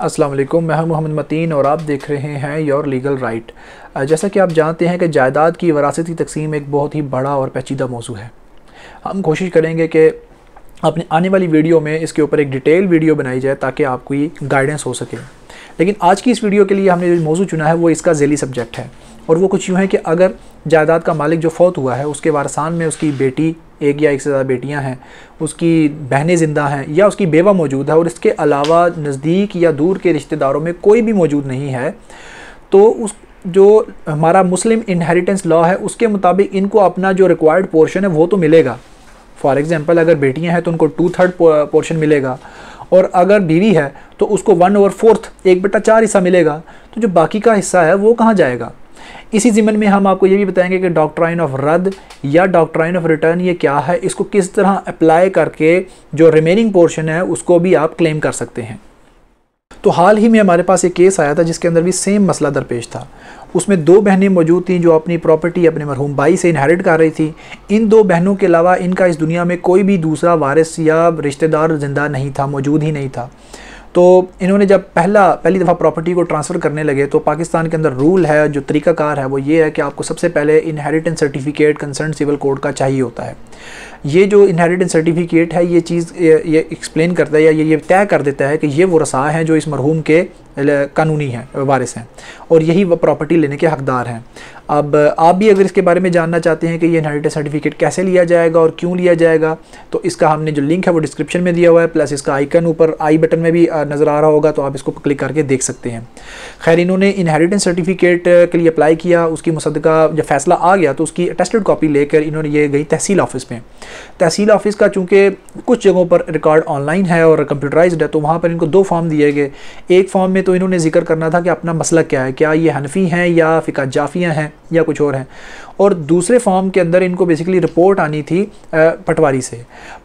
अस्सलाम वालेकुम मैं हूँ मोहम्मद मतीन और आप देख रहे हैं योर लीगल राइट जैसा कि आप जानते हैं कि जायदाद की वरासती तकसीम एक बहुत ही बड़ा और पेचीदा मौजू है। हम कोशिश करेंगे कि अपने आने वाली वीडियो में इसके ऊपर एक डिटेल वीडियो बनाई जाए ताकि आपको ये गाइडेंस हो सके। लेकिन आज की इस वीडियो के लिए हमने जो मौजू चुना है, वो इसका जेली सब्जेक्ट है। और वो कुछ यूँ है कि अगर जायदाद का मालिक जो फौत हुआ है, उसके वारसान में उसकी बेटी एक या एक से ज़्यादा बेटियाँ हैं, उसकी बहनें ज़िंदा हैं या उसकी बेवा मौजूद है और इसके अलावा नज़दीक या दूर के रिश्तेदारों में कोई भी मौजूद नहीं है तो उस जो हमारा मुस्लिम इनहेरिटेंस लॉ है, उसके मुताबिक इनको अपना जो रिक्वायर्ड पोर्शन है वो तो मिलेगा। फॉर एग्ज़ाम्पल अगर बेटियाँ हैं तो उनको टू थर्ड पोर्शन मिलेगा और अगर बीवी है तो उसको वन ओवर फोर्थ एक बटा चार हिस्सा मिलेगा तो जो बाकी का हिस्सा है वो कहाँ जाएगा? इसी ज़िमन में हम आपको ये भी बताएँगे कि डॉक्ट्राइन ऑफ़ रद्द या डॉक्ट्राइन ऑफ़ रिटर्न ये क्या है, इसको किस तरह अप्लाई करके जो रिमेनिंग पोर्शन है, उसको भी आप क्लेम कर सकते हैं। तो हाल ही में हमारे पास एक केस आया था जिसके अंदर भी सेम मसला दरपेश था। उसमें दो बहनें मौजूद थी जो अपनी प्रॉपर्टी अपने मरहूम भाई से इनहेरिट कर रही थी। इन दो बहनों के अलावा इनका इस दुनिया में कोई भी दूसरा वारिस या रिश्तेदार ज़िंदा नहीं था, मौजूद ही नहीं था। तो इन्होंने जब पहला, पहली दफ़ा प्रॉपर्टी को ट्रांसफ़र करने लगे तो पाकिस्तान के अंदर रूल है, जो तरीक़ाकार है, वो ये है कि आपको सबसे पहले inheritance certificate concern civil code का चाहिए होता है। ये जो इनहेरिटेंस सर्टिफिकेट है, ये चीज़, ये एक्सप्लेन करता है या ये ये तय कर देता है कि ये वो रसा हैं जो इस मरहूम के कानूनी हैं वारिस हैं। और यही वो प्रॉपर्टी लेने के हकदार हैं। अब, आप भी अगर इसके बारे में जानना चाहते हैं कि ये इनहेरिटेंस सर्टिफिकेट कैसे लिया जाएगा और क्यों लिया जाएगा तो इसका हमने जो लिंक है वो डिस्क्रिप्शन में दिया हुआ है प्लस इसका आइकन ऊपर आई बटन में भी नज़र आ रहा होगा तो आप इसको क्लिक करके देख सकते हैं। खैर, इन्होंने इनहेरिटेंस सर्टिफिकेट के लिए अप्लाई किया, उसकी मुसदा जब फैसला आ गया तो उसकी अटेस्टेड कॉपी लेकर इन्होंने ये गई तहसील ऑफ़िस में। तहसील ऑफ़िस का चूँकि कुछ जगहों पर रिकॉर्ड ऑनलाइन है और कंप्यूटराइज है तो वहाँ पर इनको दो फॉर्म दिए गए। एक फॉर्म में तो इन्होंने ज़िक्र करना था कि अपना मसला क्या है, क्या ये हनफी हैं या फ़िका जाफियाँ हैं या कुछ और हैं। और दूसरे फॉर्म के अंदर इनको बेसिकली रिपोर्ट आनी थी पटवारी से।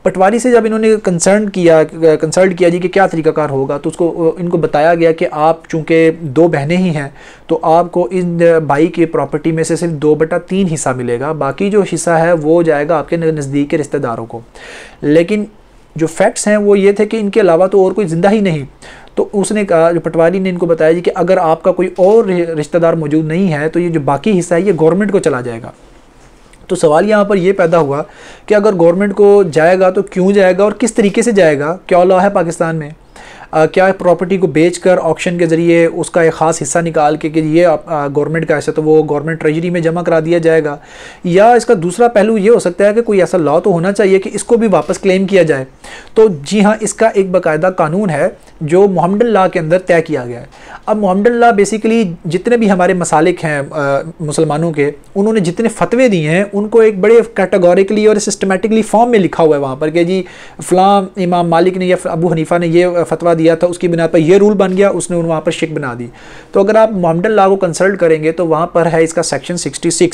पटवारी से जब इन्होंने कंसर्न किया कंसल्ट किया जी कि क्या तरीकाकार होगा तो उसको इनको बताया गया कि आप चूँकि दो बहनें ही हैं तो आपको इन भाई की प्रॉपर्टी में से सिर्फ़ दो बटा तीन हिस्सा मिलेगा। बाकी जो हिस्सा है वो जाएगा आपके नज़दीक के रिश्तेदारों को। लेकिन जो फैक्ट्स हैं वो ये थे कि इनके अलावा तो और कोई ज़िंदा ही नहीं। तो उसने कहा, जो पटवारी ने इनको बताया जी कि अगर आपका कोई और रिश्तेदार मौजूद नहीं है तो ये जो बाकी हिस्सा है, ये गवर्नमेंट को चला जाएगा। तो सवाल यहाँ पर यह पैदा हुआ कि अगर गवर्नमेंट को जाएगा तो क्यों जाएगा और किस तरीके से जाएगा? क्या लॉ है पाकिस्तान में? क्या प्रॉपर्टी को बेचकर ऑक्शन के ज़रिए उसका एक ख़ास हिस्सा निकाल के कि ये गवर्नमेंट का ऐसा तो वो गवर्नमेंट ट्रेजरी में जमा करा दिया जाएगा? या इसका दूसरा पहलू ये हो सकता है कि कोई ऐसा लॉ तो होना चाहिए कि इसको भी वापस क्लेम किया जाए। तो जी हाँ इसका एक बाकायदा कानून है जो मोहम्मदन ला के अंदर तय किया गया है। अब मोहम्मदन ला बेसिकली जितने भी हमारे मसालिक हैं मुसलमानों के, उन्होंने जितने फतवे दिए हैं, उनको एक बड़े कैटेगोरिकली और सिस्टमेटिकली फॉर्म में लिखा हुआ है वहाँ पर कि जी, फ़लाँ इमाम मालिक ने या अबू हनीफ़ा ने ये फतवा दिया था, उसकी बिना पर यह रूल बन गया, उसने वहाँ पर शिक बना दी। तो अगर आप मोहम्मदन ला को कंसल्ट करेंगे तो वहाँ पर है इसका सेक्शन सिक्सटी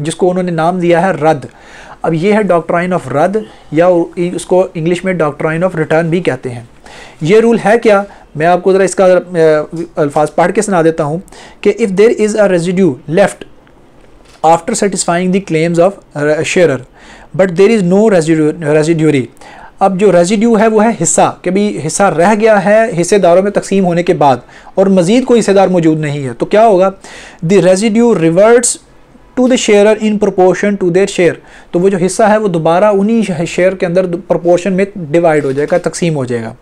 जिसको उन्होंने नाम दिया है रद्द। अब ये है डॉक्ट्राइन ऑफ़ रद्द, या उसको इंग्लिश में डॉक्ट्राइन ऑफ़ रिटर्न भी कहते हैं। ये रूल है क्या? मैं आपको ज़रा इसका अल्फाज पढ़ के सुना देता हूँ कि if there is a residue left after satisfying the claims of share but there is no residuary अब जो रेजिड्यू है वो है हिस्सा, कि भाई हिस्सा रह गया है, हिस्सेदारों में तकसीम होने के बाद, और मज़ीद कोई हिस्सेदार मौजूद नहीं है तो क्या होगा? The residue reverts to the share in proportion to their share तो वो जो हिस्सा है, वो दोबारा उन्हीं शेयर के अंदर प्रोपोर्शन में डिवाइड हो जाएगा, तकसीम हो जाएगा।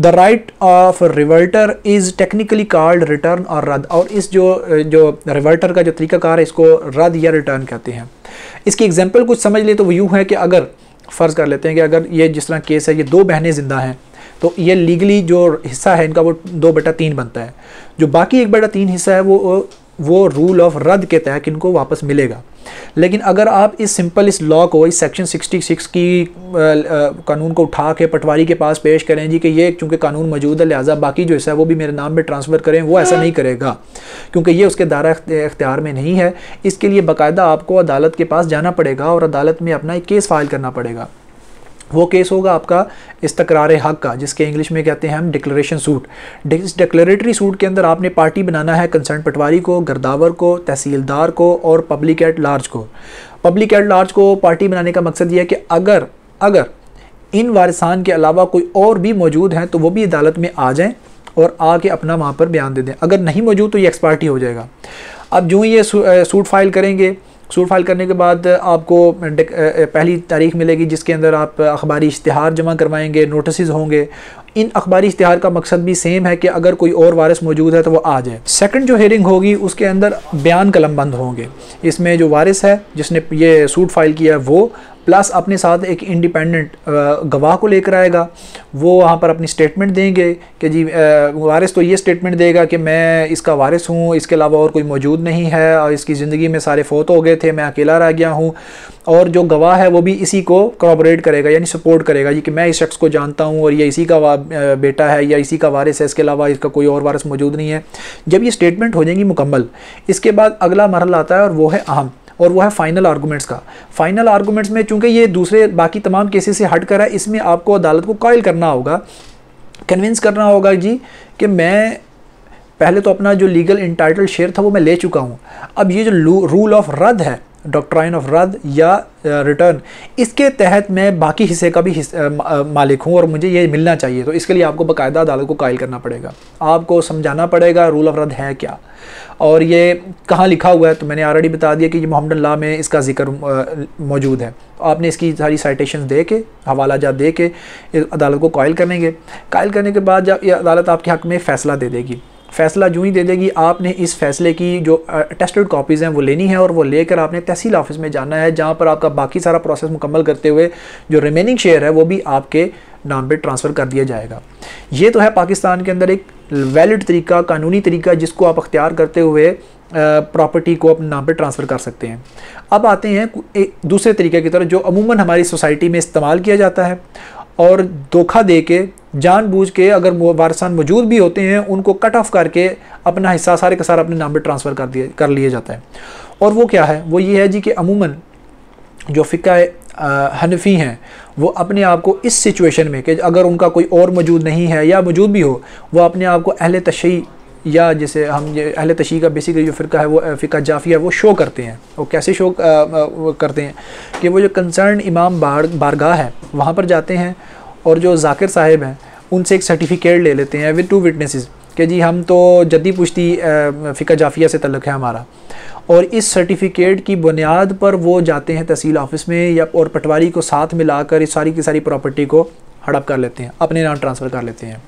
The right of reverter is technically called return और रद्द, और इस जो जो रिवर्टर का जो तरीकाकार है, इसको रद्द या रिटर्न कहते हैं। इसकी एग्ज़ाम्पल कुछ समझ ले तो वो यूँ है कि अगर फ़र्ज़ कर लेते हैं कि अगर ये जिस तरह केस है, ये दो बहनें ज़िंदा हैं तो ये लीगली जो हिस्सा है इनका, वो दो बटा तीन बनता है। जो बाकी एक बटा तीन हिस्सा है, वो वो रूल ऑफ़ रद्द के तहत इनको वापस मिलेगा। लेकिन अगर आप इस सिंपल इस लॉ को, इस सेक्शन 66 की कानून को उठा के, पटवारी के पास पेश करें जी कि ये चूँकि कानून मौजूद है, लिहाजा बाकी जो हिस्सा है वो भी मेरे नाम में ट्रांसफ़र करें, वो ऐसा नहीं करेगा। क्योंकि ये उसके दायरा इख्तियार में नहीं है। इसके लिए बाकायदा आपको अदालत के पास जाना पड़ेगा और अदालत में अपना एक केस फ़ाइल करना पड़ेगा। वो केस होगा आपका इस तकरार हक का, जिसके इंग्लिश में कहते हैं हम डिक्लेरेशन सूट इस डिक्लेरेटरी सूट के अंदर आपने पार्टी बनाना है कंसर्न पटवारी को, गर्दावर को, तहसीलदार को और पब्लिक एट लार्ज को। पब्लिक एट लार्ज को पार्टी बनाने का मकसद ये है कि अगर अगर इन वारिसान के अलावा कोई और भी मौजूद हैं तो वो भी अदालत में आ जाएँ और आके अपना वहाँ पर बयान दे दें। अगर नहीं मौजूद तो ये एक्सपार्टी हो जाएगा। अब जो ये सूट फ़ाइल करेंगे सूट फ़ाइल करने के बाद आपको पहली तारीख मिलेगी, जिसके अंदर आप अखबारी इश्तहार जमा करवाएँगे नोटिस होंगे इन अखबारी इश्तहार का मकसद भी सेम है कि अगर कोई और वारिस मौजूद है तो वो आ जाए। सेकंड जो हेयरिंग होगी, उसके अंदर बयान कलम बंद होंगे। इसमें जो वारिस है, जिसने ये सूट फ़ाइल किया है, वो प्लस अपने साथ एक इंडिपेंडेंट गवाह को लेकर आएगा। वो वहाँ पर अपनी स्टेटमेंट देंगे कि जी वारिस तो ये स्टेटमेंट देगा कि मैं इसका वारिस हूँ, इसके अलावा और कोई मौजूद नहीं है, और इसकी ज़िंदगी में सारे फोत हो गए थे, मैं अकेला रह गया हूँ। और जो गवाह है वो भी इसी को कॉपरेट करेगा, यानी सपोर्ट करेगा जी कि मैं इस शख्स को जानता हूँ और ये इसी का बेटा है या इसी का वारिस है। इसके अलावा इसका कोई और वारिस मौजूद नहीं है। जब ये स्टेटमेंट हो जाएँगी मुकम्मल, इसके बाद अगला मरहला आता है और वो है अहम और वो है फाइनल आर्गूमेंट्स का। फाइनल आर्गूमेंट्स में चूँकि ये दूसरे बाकी तमाम केसेस से हट कर है, इसमें आपको अदालत को कॉयल करना होगा कन्विंस करना होगा जी कि मैं पहले तो अपना जो लीगल इंटाइटल शेयर था वो मैं ले चुका हूँ। अब ये जो रूल ऑफ़ रद्द है डॉक्ट्राइन ऑफ़ रद्द या रिटर्न इसके तहत मैं बाकी हिस्से का भी हिस्से, मालिक हूँ और मुझे ये मिलना चाहिए। तो इसके लिए आपको बाकायदा अदालत को कायल करना पड़ेगा। आपको समझाना पड़ेगा रूल ऑफ़ रद्द है क्या। और ये कहाँ लिखा हुआ है तो मैंने ऑलरेडी बता दिया कि ये मोहम्मद ला में इसका ज़िक्र मौजूद है। तो आपने इसकी सारी साइटेशन दे के हवाला जात दे के अदालत को कायल करेंगे। कायल करने के बाद जब ये अदालत आपके हक़ में फ़ैसला दे देगी। फ़ैसला जूँ ही दे देगी, आपने इस फैसले की जो टेस्टेड कॉपीज़ हैं वो लेनी है और वो लेकर आपने तहसील ऑफ़िस में जाना है, जहाँ पर आपका बाकी सारा प्रोसेस मुकम्मल करते हुए जो रिमेनिंग शेयर है वो भी आपके नाम पे ट्रांसफ़र कर दिया जाएगा। ये तो है पाकिस्तान के अंदर एक वैलिड तरीका, कानूनी तरीका जिसको आप अख्तियार करते हुए प्रॉपर्टी को अपने नाम पर ट्रांसफ़र कर सकते हैं। अब आते हैं एक दूसरे तरीके की तरफ़, जो अमूमन हमारी सोसाइटी में इस्तेमाल किया जाता है और धोखा दे के जानबूझ के अगर वारसान मौजूद भी होते हैं, उनको कट ऑफ़ करके अपना हिस्सा सारे का सारा अपने नाम पर ट्रांसफ़र कर दिया कर लिया जाता है। और वो क्या है? वो ये है जी कि अमूमन जो फ़िका हनफी हैं, वो अपने आप को इस सिचुएशन में कि अगर उनका कोई और मौजूद नहीं है या मौजूद भी हो, वो अपने आप को अहल तशी या जैसे हम ये अहल तशी का बेसिकली जो फ़िका है, वो फ़िका जाफिया वो शो करते हैं। वो कैसे शो करते हैं कि वो जो कंसर्न इमाम बार, बारगाह है, वहाँ पर जाते हैं और जो जाकिर साहिब हैं, उनसे एक सर्टिफिकेट ले लेते हैं विद टू विटनेसेस कि जी हम तो जद्दी पुश्ती फ़िका जाफिया से तल्लक़ है हमारा। और इस सर्टिफिकेट की बुनियाद पर वो जाते हैं तहसील ऑफ़िस में या, और पटवारी को साथ मिलाकर इस सारी की सारी प्रॉपर्टी को हड़प कर लेते हैं, अपने नाम ट्रांसफ़र कर लेते हैं।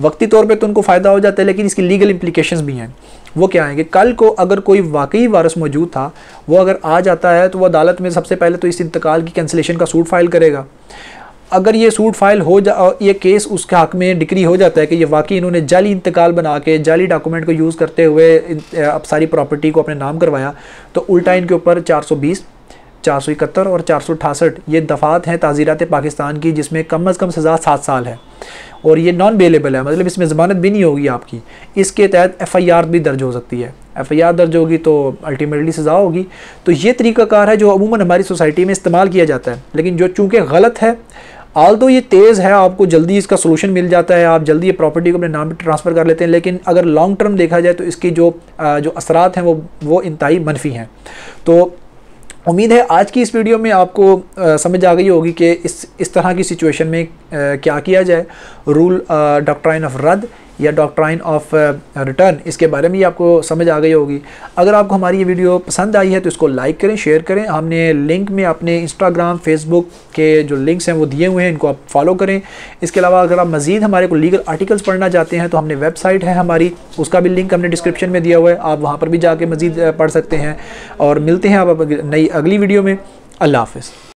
वक्ती तौर पे तो उनको फ़ायदा हो जाता है, लेकिन इसकी लीगल इम्प्लीकेशंस भी हैं। वो क्या है कि कल को अगर कोई वाकई वारस मौजूद था, वो अगर आ जाता है तो वो अदालत में सबसे पहले तो इस इंतकाल की कैंसिलेशन का सूट फ़ाइल करेगा। अगर ये सूट फ़ाइल हो जा ये केस उसके हक में डिक्री हो जाता है कि ये वाकई इन्होंने जाली इंतकाल बना के, जाली डॉक्यूमेंट को यूज़ करते हुए अब सारी प्रॉपर्टी को अपने नाम करवाया तो उल्टा इनके ऊपर 420 चार सौ इकहत्तर और चार ये दफ़ात हैं ताज़ीरत पाकिस्तान की, जिसमें कम अज़ कम सज़ा सात साल है। और ये नॉन बेलेबल है मतलब इसमें ज़मानत भी नहीं होगी आपकी। इसके तहत एफ़ आई आर भी दर्ज हो सकती है। एफ़ आई आर दर्ज होगी तो अल्टीमेटली सज़ा होगी। तो ये तरीक़ाकार है जो अमूमन हमारी सोसाइटी में इस्तेमाल किया जाता है। लेकिन जो चूँकि गलत है आल तो ये तेज़ है आपको जल्दी इसका सोल्यूशन मिल जाता है आप जल्दी ये प्रॉपर्टी को अपने नाम पर ट्रांसफ़र कर लेते हैं लेकिन अगर लॉन्ग टर्म देखा जाए तो इसकी जो जो असरात हैं वो वो इंतहाई मनफी हैं। तो उम्मीद है आज की इस वीडियो में आपको आ, समझ आ गई होगी कि इस इस तरह की सिचुएशन में आ, क्या किया जाए। रूल डॉक्ट्राइन ऑफ़ रद्द। या डॉक्ट्राइन ऑफ़ रिटर्न इसके बारे में ही आपको समझ आ गई होगी। अगर आपको हमारी ये वीडियो पसंद आई है तो इसको लाइक करें शेयर करें। हमने लिंक में अपने इंस्टाग्राम फेसबुक के जो लिंक्स हैं, वो दिए हुए हैं, इनको आप फॉलो करें। इसके अलावा अगर आप मज़ीद हमारे को लीगल आर्टिकल्स पढ़ना चाहते हैं तो हमने वेबसाइट है हमारी, उसका भी लिंक हमने डिस्क्रिप्शन में दिया हुआ है। आप वहाँ पर भी जाके मज़ीद पढ़ सकते हैं। और मिलते हैं आप नई अगली वीडियो में। अल्लाह हाफ़